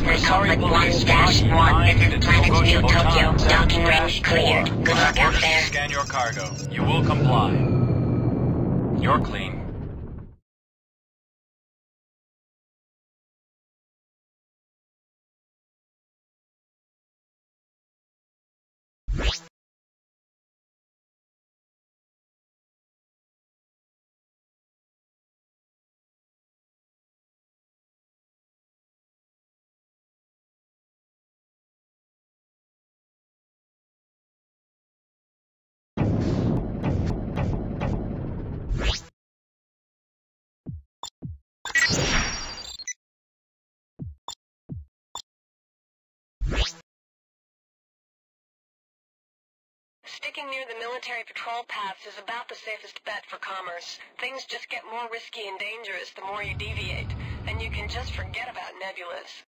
Republic 1-1. Planet New, Tokyo. Docking range cleared. Good luck out there. Scan your cargo. You will comply. You're clean. Sticking near the military patrol paths is about the safest bet for commerce. Things just get more risky and dangerous the more you deviate, and you can just forget about nebulas.